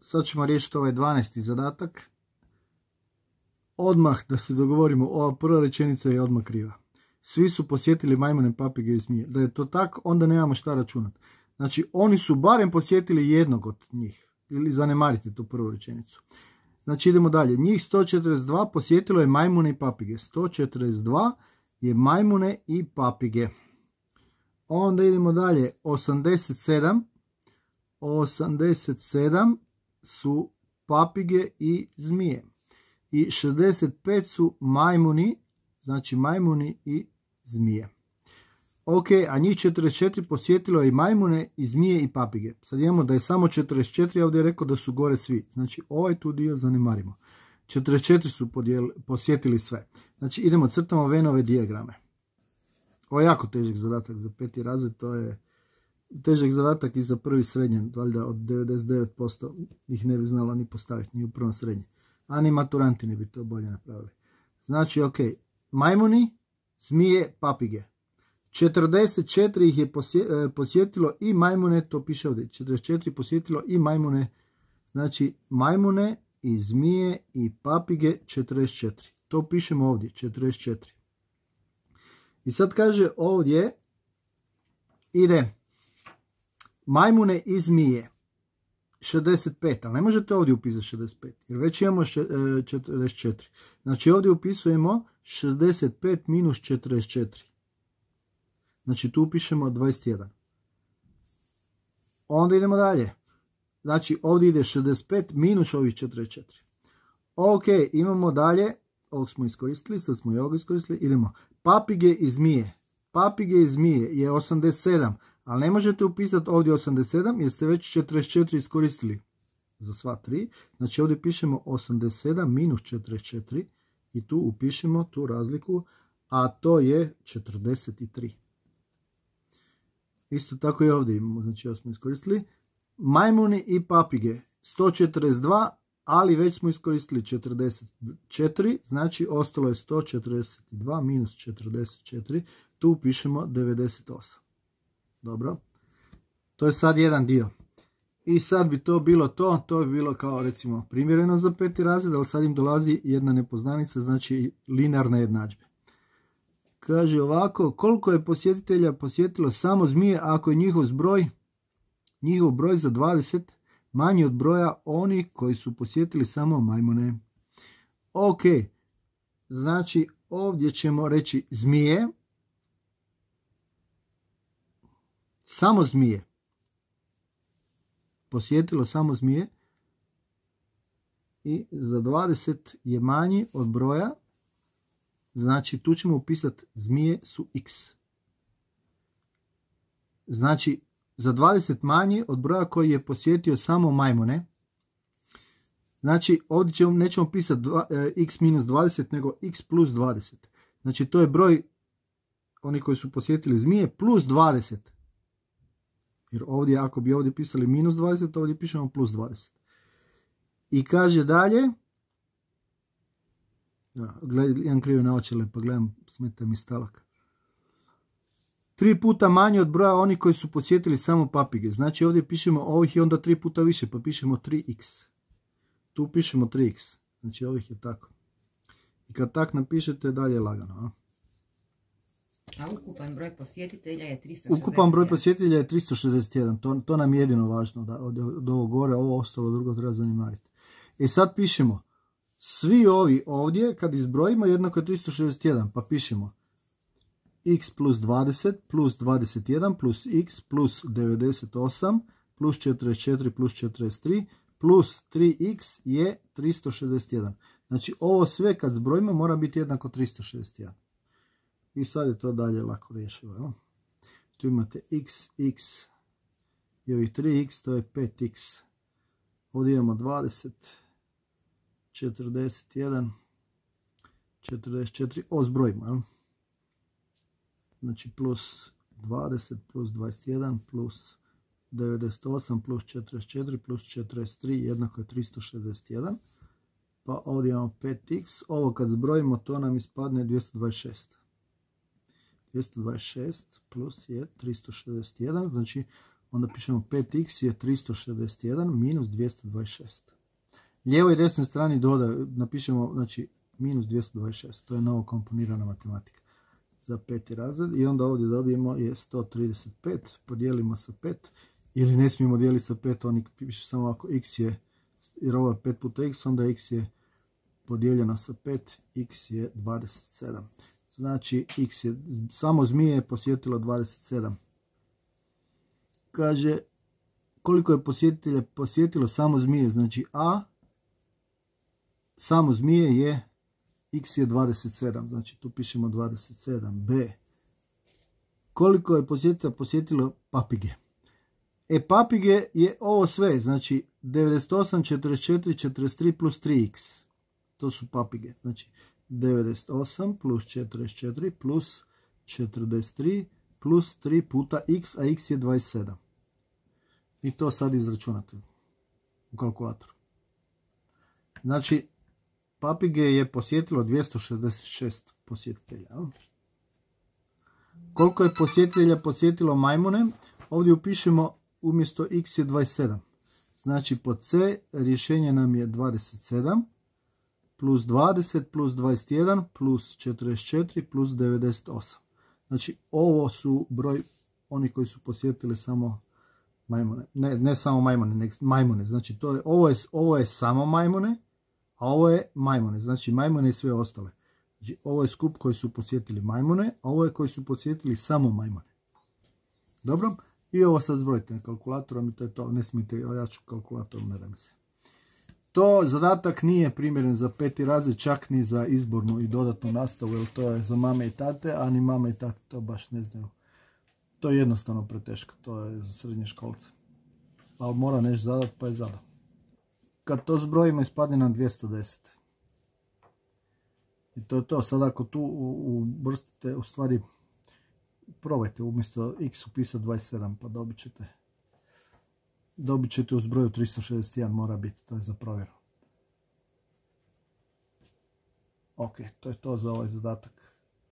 sad ćemo riješiti ovaj 12. zadatak. Odmah da se dogovorimo, ova prva rečenica je odmah kriva. Svi su posjetili majmune, papige i zmije. Da je to tako, onda nemamo šta računati. Znači, oni su barem posjetili jednog od njih. Ili zanemarite tu prvu rečenicu. Znači, idemo dalje. Njih 142 posjetilo je majmune i papige. 142 je majmune i papige. Onda idemo dalje. 87. 87 su papige i zmije. I 65 su majmuni, znači majmuni i zmije. Ok, a njih 44 posjetilo je i majmune, i zmije i papige. Sad imamo da je samo 44, ovdje je rekao da su gore svi. Znači ovaj tu dio zanemarimo. 44 su posjetili sve. Znači idemo crtamo venove dijagrame. Ovo je jako težak zadatak za peti razred, to je težak zadatak i za prvi srednje, valjda od 99% ih ne bi znalo ni postaviti, ni u prvom srednje. A ni maturanti ne bi to bolje napravili. Znači, ok, majmuni, smije, papige. 44 ih je e, posjetilo i majmune, to piše ovdje, 44 posjetilo i majmune, znači majmune i zmije i papige 44. To pišemo ovdje, 44. I sad kaže ovdje, ide majmune i zmije, 65, ali ne možete ovdje upisati 65, jer već imamo 44. E, znači ovdje upisujemo 65 minus 44. Znači tu upišemo 21. Onda idemo dalje. Znači ovdje ide 65 minus ovih 44. Ok, imamo dalje, ovog smo iskoristili, sad smo i ovog iskoristili, idemo. Papige i zmije. Papige i zmije je 87, ali ne možete upisati ovdje 87 jer ste već 44 iskoristili za sva tri. Znači ovdje pišemo 87 minus 44 i tu upišemo tu razliku, a to je 43. Isto tako i ovdje imamo, znači smo iskoristili. Majmuni i papige 142, ali već smo iskoristili 44, znači ostalo je 142 minus 44, tu pišemo 98. Dobro, to je sad jedan dio. I sad bi to bilo to, to bi bilo kao recimo primjereno za peti razred, ali sad im dolazi jedna nepoznanica, znači linearne jednadžbe. Kaže ovako, koliko je posjetitelja posjetilo samo zmije ako je njihov zbroj, njihov broj za 20 manji od broja onih koji su posjetili samo majmune. Ok, znači ovdje ćemo reći zmije, samo zmije, posjetilo samo zmije i za 20 je manji od broja Znači, tu ćemo upisati zmije su x. Znači, za 20 manje od broja koji je posjetio samo majmune. Znači, ovdje ćemo, nećemo pisati e, x minus 20, nego x plus 20. Znači, to je broj oni koji su posjetili zmije plus 20. Jer ovdje, ako bi ovdje pisali minus 20, ovdje pišemo plus 20. I kaže dalje, da, imam krive naočale pa gledam, smeta mi stavak. Tri puta manje od broja oni koji su posjetili samo papige. Znači ovdje pišemo ovih je onda tri puta više, pa pišemo 3x. Tu pišemo 3x. Znači ovih je tako. I kad tak napišete, dalje je lagano. A? A ukupan broj posjetitelja je 361. Ukupan broj posjetitelja je 361. To, to nam je jedino važno. Da, od, od ovog gore, ovo ostalo drugo treba zanimariti. E sad pišemo svi ovi ovdje, kad izbrojimo, jednako je 361, pa pišemo x plus 20 plus 21 plus x plus 98 plus 44 plus 43 plus 3x je 361. Znači ovo sve kad zbrojimo mora biti jednako 361. I sad je to dalje lako rješivo. Tu imate x, x i ovih 3x, to je 5x. Ovdje imamo 20, 41, 44, o zbrojimo, Znači plus 20 plus 21 plus 98 plus 44 plus 43 jednako je 361. Pa ovdje imamo 5x. Ovo kad zbrojimo to nam ispadne 226. 226 plus je 361. Znači onda pišemo 5x je 361 minus 226. Lijevoj i desnoj strani doda, napišemo znači minus 226, to je novo komponirana matematika za peti razred i onda ovdje dobijemo je 135, podijelimo sa 5 ili ne smijemo dijeliti sa 5, oni piše samo ako x je, jer ovo je 5 puta x, onda x je podijeljeno sa 5, x je 27. Znači x je, samo zmije je posjetilo 27. Kaže koliko je posjetitelja posjetilo samo zmije, znači a samo zmije je x je 27, znači tu pišemo 27, b. Koliko je posjetitelja posjetilo papige? E papige je ovo sve, znači 98, 44, 43 plus 3x. To su papige, znači 98 plus 44 plus 43 plus 3 puta x, a x je 27. I to sad izračunate u kalkulatoru. Znači, papige je posjetilo 266 posjetitelja. Koliko je posjetitelja posjetilo majmune? Ovdje upišemo umjesto x je 27. Znači po c rješenje nam je 27 plus 20 plus 21 plus 44 plus 98. Znači ovo su broj oni koji su posjetili samo majmune. Ne, ne samo majmune, nego majmune. Znači to je, ovo, je, ovo je samo majmune, a ovo je majmune. Znači majmune i sve ostale. Znači ovo je skup koji su posjetili majmune, a ovo je koji su posjetili samo majmune. Dobro? I ovo sad zbrojite kalkulatorom i to je to. Ne smijete, ja ću kalkulatorom, ne da mi se. To zadatak nije primjeren za peti razred, čak ni za izbornu i dodatnu nastavu, jer to je za mame i tate, a ni mame i tate to baš ne znaju. To je jednostavno preteško, to je za srednje školce. Ali mora nešto zadat, pa je zadao. Kad to zbrojimo, ispadne nam 210. I to je to. Sad ako tu uvrstite, u stvari, probajte umjesto x upisati 27, pa dobit ćete dobit ćete u zbroju 361 mora biti, to je za provjeru. Ok, to je to za ovaj zadatak.